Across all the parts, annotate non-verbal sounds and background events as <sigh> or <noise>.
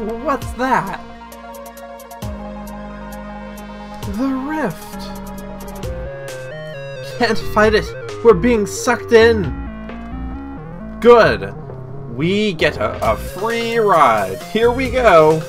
What's that? The rift. Can't fight it. We're being sucked in. Good. We get a, a free ride. Here we go.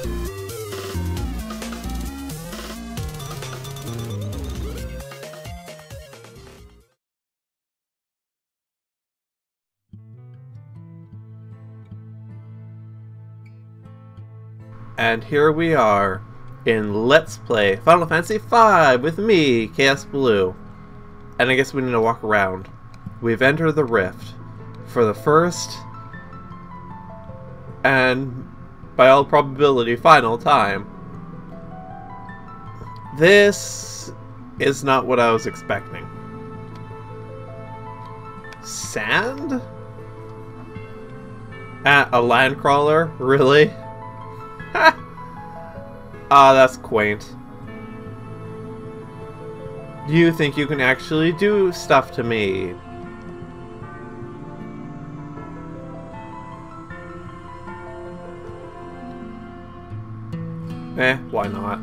And here we are in Let's Play Final Fantasy V with me, Kaosubaloo. And I guess we need to walk around. We've entered the Rift for the first and, by all probability, final time. This is not what I was expecting. Sand? Ah, a land crawler? Really? Ah, that's quaint. You think you can actually do stuff to me? Eh, why not?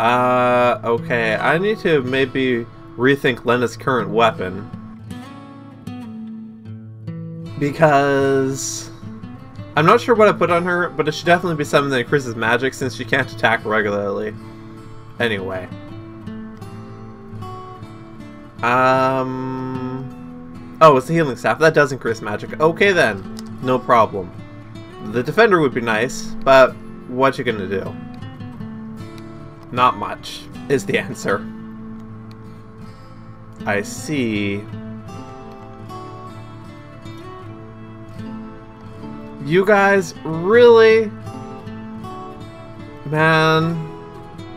Uh, okay, I need to maybe rethink Lenna's current weapon. Because... I'm not sure what I put on her, but it should definitely be something that increases magic since she can't attack regularly. Anyway. Um... Oh, it's the healing staff. That does increase magic. Okay then. No problem. The defender would be nice, but what you gonna do? Not much, is the answer. I see. You guys, really? Man,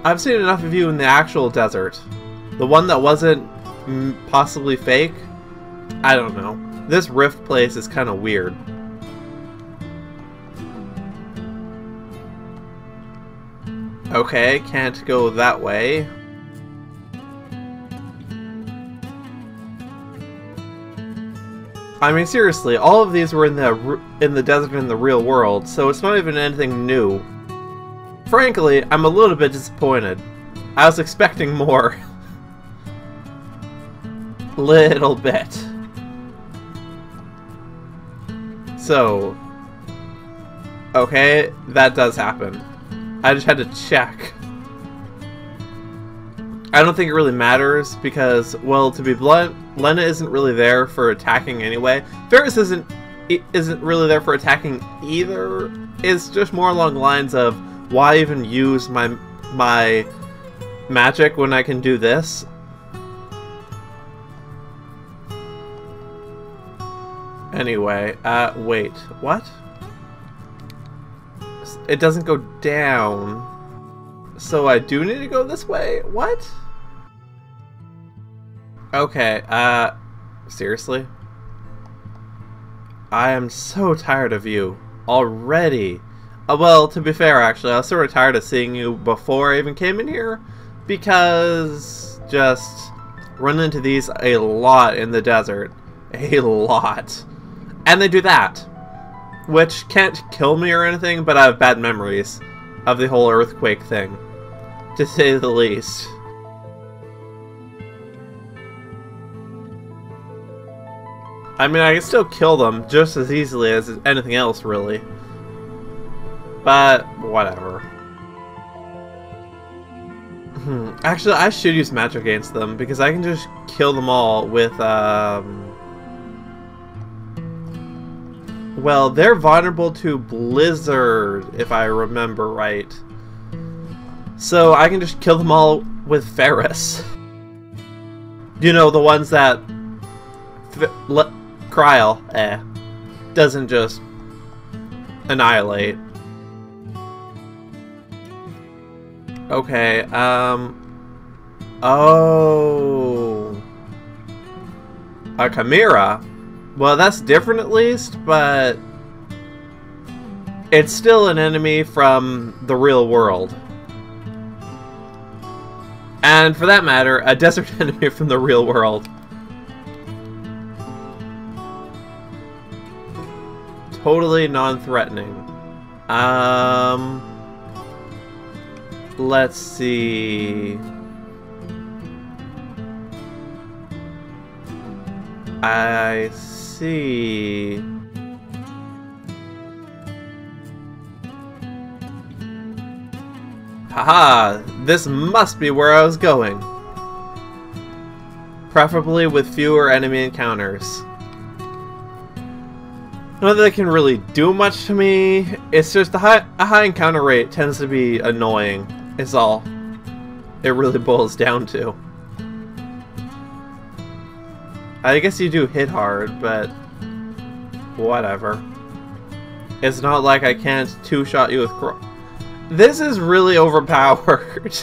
I've seen enough of you in the actual desert. The one that wasn't possibly fake? I don't know. This rift place is kind of weird. Okay, can't go that way. I mean, seriously, all of these were in the in the desert in the real world, so it's not even anything new. Frankly, I'm a little bit disappointed. I was expecting more. <laughs> little bit. So, okay, that does happen. I just had to check. I don't think it really matters because, well, to be blunt, Lenna isn't really there for attacking anyway. Faris isn't isn't really there for attacking either. It's just more along the lines of why even use my my magic when I can do this? Anyway, uh, wait, what? It doesn't go down. So I do need to go this way? What? Okay, uh, seriously? I am so tired of you. Already. Uh, well, to be fair, actually, I was sort of tired of seeing you before I even came in here. Because just run into these a lot in the desert. A lot. And they do that. Which can't kill me or anything, but I have bad memories of the whole earthquake thing. To say the least. I mean, I can still kill them just as easily as anything else, really. But, whatever. Hmm. Actually, I should use magic against them, because I can just kill them all with, um... Well, they're vulnerable to Blizzard, if I remember right. So I can just kill them all with Faris. You know, the ones that... Krile, eh, doesn't just annihilate. Okay, um... Oh... A Chimera? Well, that's different at least, but... It's still an enemy from the real world. And for that matter, a <laughs> desert enemy from the real world. Totally non-threatening. Um... let's see. I see. Haha, this must be where I was going. Preferably with fewer enemy encounters. Not that they can really do much to me, it's just a high, a high encounter rate tends to be annoying, is all it really <laughs> boils down to. I guess you do hit hard, but whatever. It's not like I can't two-shot you with this is really <laughs> overpowered.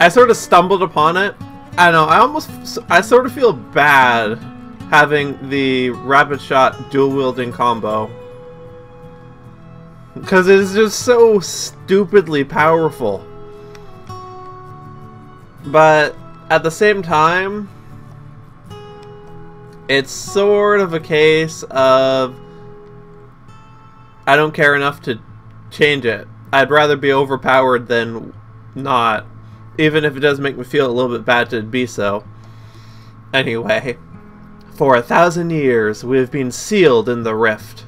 I sort of stumbled upon it. I know, I almost, I sort of feel bad having the rapid shot dual wielding combo. Because it is just so stupidly powerful. But at the same time, it's sort of a case of I don't care enough to change it. I'd rather be overpowered than not, even if it does make me feel a little bit bad to be so. Anyway, for a thousand years we have been sealed in the rift.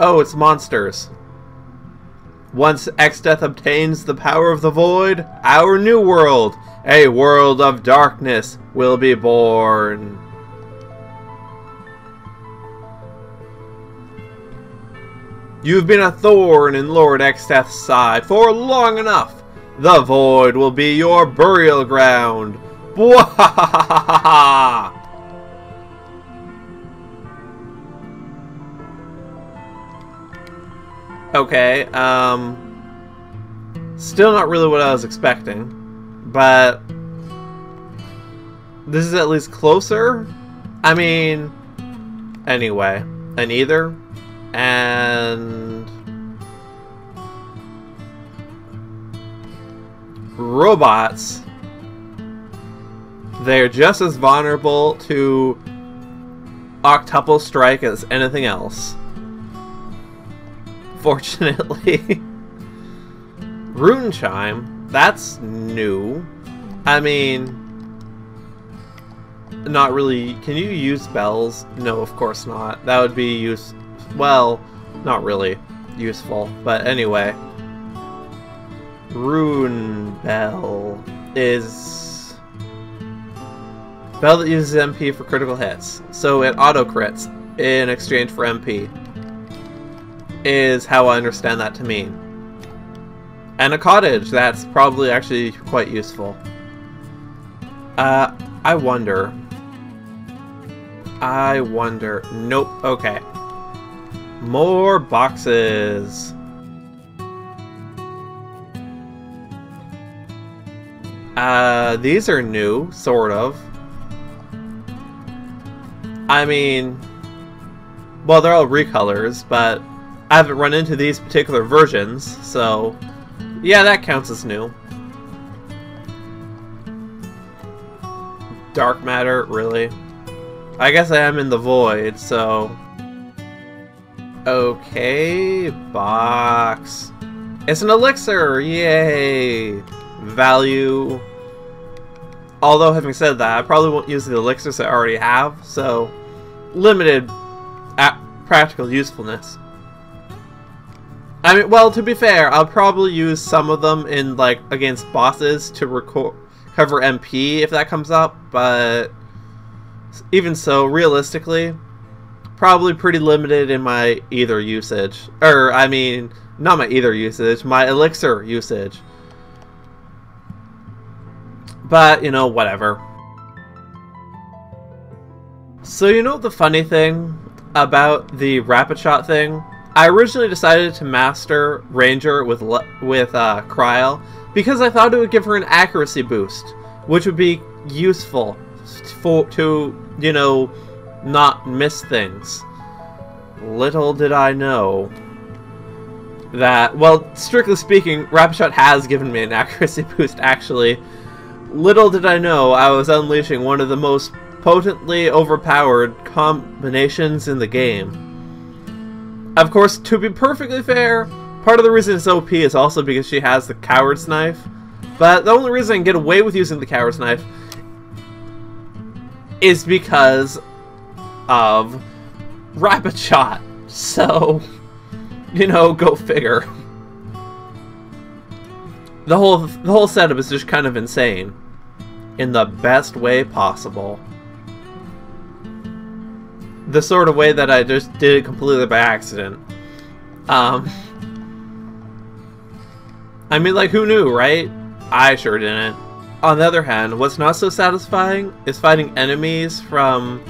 Oh, it's monsters. Once Exdeath obtains the power of the void, our new world, a world of darkness, will be born. You've been a thorn in Lord Exdeath's side for long enough. The void will be your burial ground. Okay, um... Still not really what I was expecting. But... This is at least closer? I mean... Anyway. An either? and robots they're just as vulnerable to octuple strike as anything else. <laughs> Fortunately. <laughs> Rune chime that's new. I mean not really. Can you use bells no of course not. That would be use well, not really useful, but anyway. Rune Bell is Bell that uses MP for critical hits. So it auto crits in exchange for MP. Is how I understand that to mean. And a cottage, that's probably actually quite useful. Uh, I wonder. I wonder. Nope, okay. More boxes. Uh, these are new, sort of. I mean, well, they're all recolors, but I haven't run into these particular versions, so yeah, that counts as new. Dark matter, really? I guess I am in the void, so Okay, box. It's an elixir! Yay! Value. Although, having said that, I probably won't use the elixirs I already have, so limited practical usefulness. I mean, well, to be fair, I'll probably use some of them in, like, against bosses to record cover MP if that comes up, but even so, realistically, probably pretty limited in my ether usage. Or, I mean, not my ether usage, my elixir usage. But, you know, whatever. So, you know the funny thing about the rapid shot thing? I originally decided to master Ranger with with uh, Krile because I thought it would give her an accuracy boost, which would be useful for to you know not miss things. Little did I know that, well, strictly speaking, Rapid Shot has given me an <laughs> accuracy boost, actually. Little did I know I was unleashing one of the most potently overpowered combinations in the game. Of course, to be perfectly fair, Part of the reason it's OP is also because she has the Coward's Knife. But the only reason I can get away with using the Coward's Knife is because of Rapid Shot. So, you know, go figure. The whole the whole setup is just kind of insane in the best way possible. The sort of way that I just did it completely by accident. Um I mean like who knew, right? I sure didn't. On the other hand, what's not so satisfying is fighting enemies from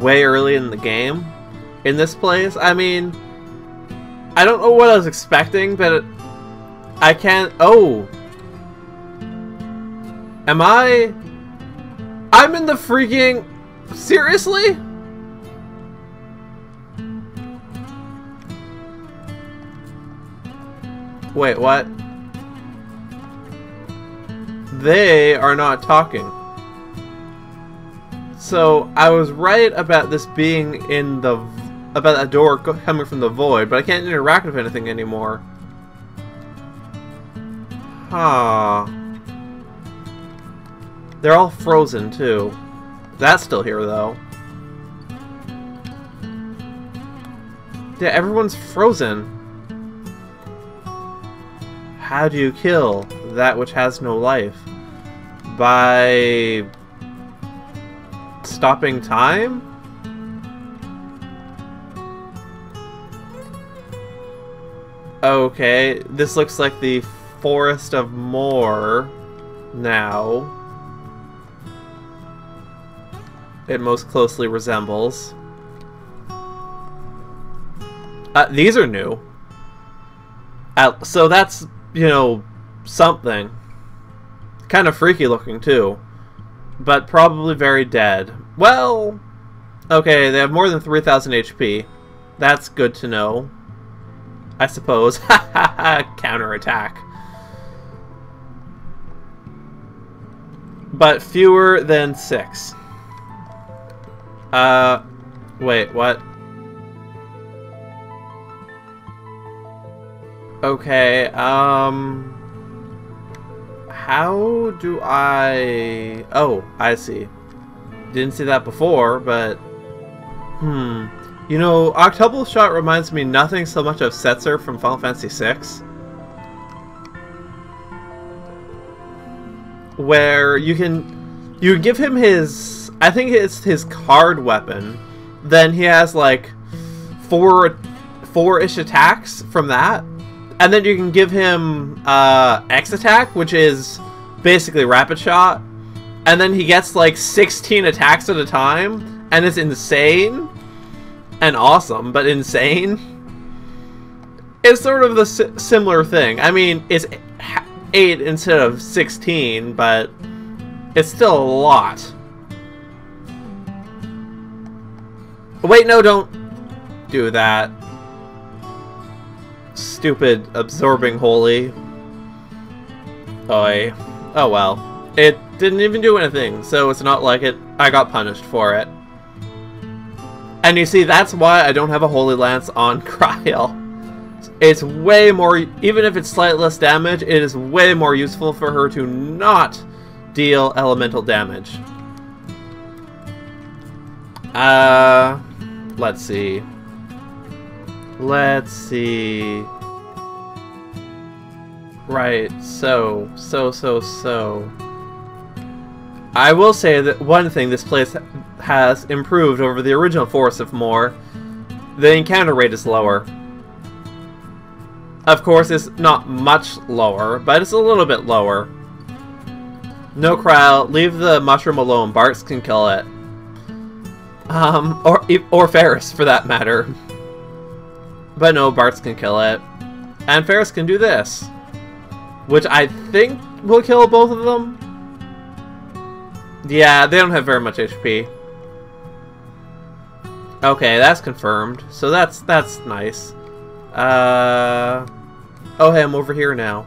way early in the game in this place. I mean, I don't know what I was expecting, but I can't... Oh! Am I... I'm in the freaking... Seriously? Wait, what? They are not talking. So, I was right about this being in the... About that door coming from the void, but I can't interact with anything anymore. Huh. They're all frozen, too. That's still here, though. Yeah, everyone's frozen. How do you kill that which has no life? By... stopping time? Okay, this looks like the Forest of Moore now. It most closely resembles. Uh, these are new. Uh, so that's, you know, something. Kind of freaky looking, too. But probably very dead. Well, okay, they have more than 3,000 HP. That's good to know. I suppose. <laughs> Counterattack. But fewer than six. Uh, wait, what? Okay, um... How do I... Oh, I see. Didn't see that before, but... Hmm. You know, Octuple Shot reminds me nothing so much of Setzer from Final Fantasy VI. Where you can... You give him his... I think it's his card weapon. Then he has, like, four... Four-ish attacks from that. And then you can give him uh, X attack, which is basically rapid shot. And then he gets like 16 attacks at a time, and it's insane and awesome, but insane. <laughs> It's sort of the si similar thing. I mean, it's 8 instead of 16, but it's still a lot. Wait, no, don't do that stupid absorbing holy. Oi. Oh well. It didn't even do anything, so it's not like it I got punished for it. And you see, that's why I don't have a Holy Lance on <laughs> Krile. It's way more, even if it's slightly less damage, it is way more useful for her to not deal elemental damage. Uh, let's see. Let's see. Right, so, so, so, so. I will say that one thing this place has improved over the original Forest of Moore, the encounter rate is lower. Of course, it's not much lower, but it's a little bit lower. No Krile, leave the mushroom alone, Bartz can kill it. Um, or, or Faris, for that matter. <laughs> But no, Bartz can kill it. And Faris can do this. Which I think will kill both of them. Yeah, they don't have very much HP. Okay, that's confirmed. So that's that's nice. Uh Oh hey, I'm over here now.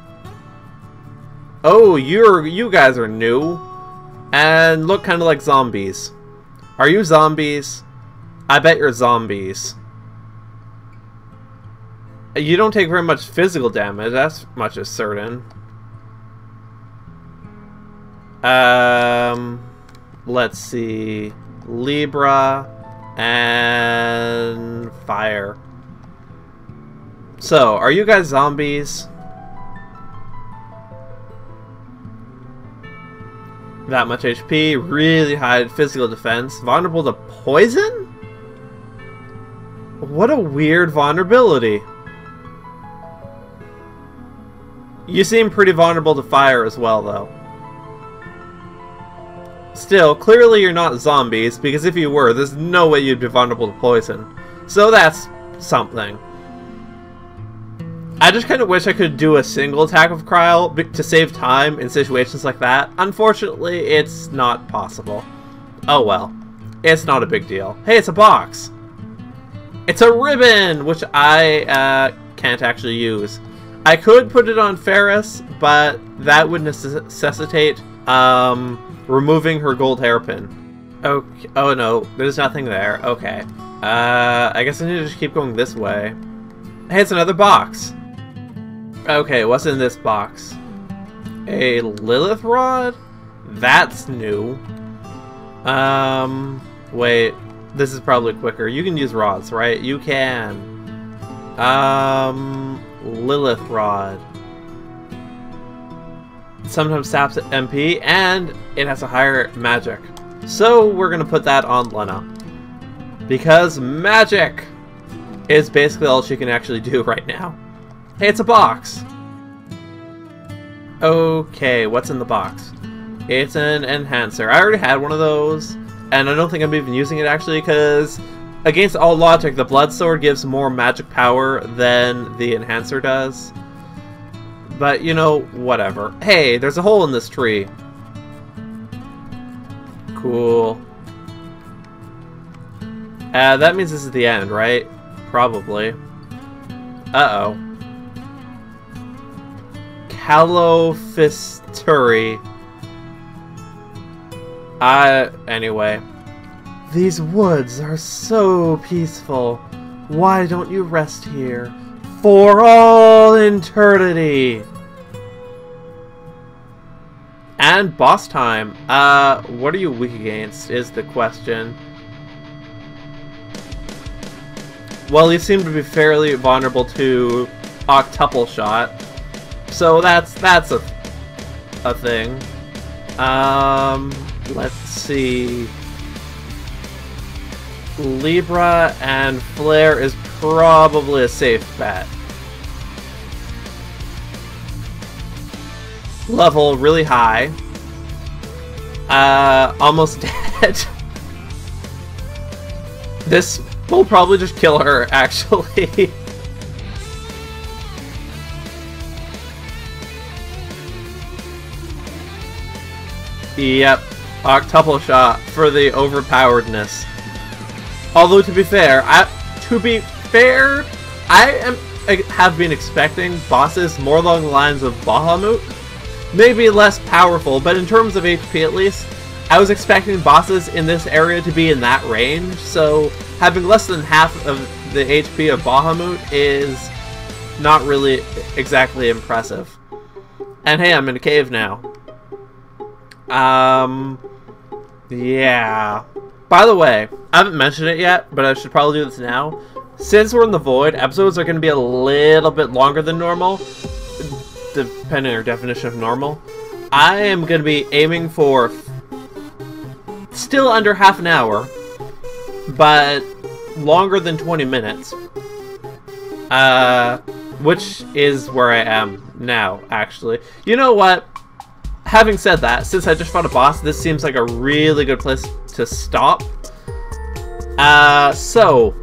Oh, you're you guys are new. And look kinda like zombies. Are you zombies? I bet you're zombies. You don't take very much physical damage, that's much is certain. Um, let's see. Libra and fire. So, are you guys zombies? That much HP, really high physical defense, vulnerable to poison? What a weird vulnerability. You seem pretty vulnerable to fire as well, though. Still, clearly you're not zombies, because if you were, there's no way you'd be vulnerable to poison. So that's something. I just kind of wish I could do a single attack of Cryo to save time in situations like that. Unfortunately, it's not possible. Oh well. It's not a big deal. Hey, it's a box! It's a ribbon, which I uh, can't actually use. I could put it on Faris, but that would necessitate um, removing her gold hairpin. Okay. Oh no, there's nothing there. Okay. Uh, I guess I need to just keep going this way. Hey, it's another box. Okay, what's in this box? A Lilith rod? That's new. Um, wait. This is probably quicker. You can use rods, right? You can. Um, Lilith rod. Sometimes saps MP, and it has a higher magic. So we're gonna put that on Lenna. Because magic is basically all she can actually do <laughs> right now. Hey, it's a box! Okay, what's in the box? It's an enhancer. I already had one of those, and I don't think I'm even using it actually, because against all logic, the Blood Sword gives more magic power than the enhancer does. But, you know, whatever. Hey, there's a hole in this tree. Cool. Uh, that means this is the end, right? Probably. Uh-oh. Calofisteri. Uh, anyway. These woods are so peaceful. Why don't you rest here? For all eternity! And boss time. Uh, what are you weak against is the question. Well, you seem to be fairly vulnerable to octuple shot. So that's that's a a thing. Um, let's see. Libra and Flare is probably a safe bet. Level really high. Uh, almost <laughs> dead. this will probably just kill her, <laughs> actually. Yep, octuple shot for the overpoweredness. Although to be fair, I, to be fair, I am I have been expecting bosses more along the lines of Bahamut. Maybe less powerful, but in terms of HP at least, I was expecting bosses in this area to be in that range, so having less than half of the HP of Bahamut is not really exactly impressive. And hey, I'm in a cave now. Um, yeah. By the way, I haven't mentioned it yet, but I should probably do this now. Since we're in the Void, episodes are going to be a little bit longer than normal, depending on your definition of normal. I am going to be aiming for still under half an hour, but longer than 20 minutes. Uh, which is where I am now, actually. You know what? having said that, since I just fought a boss, this seems like a really good place to stop. Uh, so,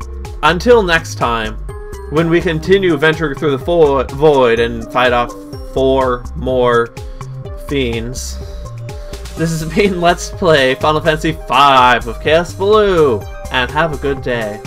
until next time, when we continue venturing through the void and fight off four more fiends, this has been Let's Play Final Fantasy V of Kaosubaloo, and have a good day.